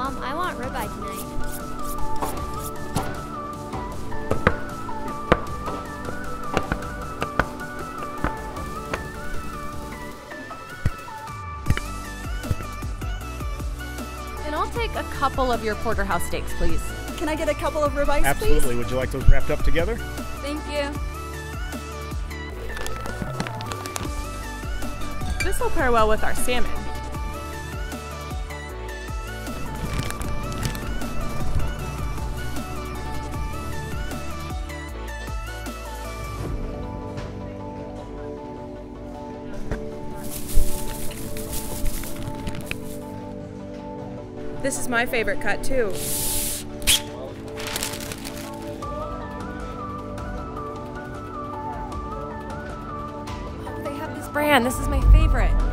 Mom, I want ribeye tonight. And I'll take a couple of your porterhouse steaks, please. Can I get a couple of ribeyes, Absolutely. Please? Would you like those wrapped up together? Thank you. This will pair well with our salmon. This is my favorite cut too. Oh, they have this brand. This is my favorite.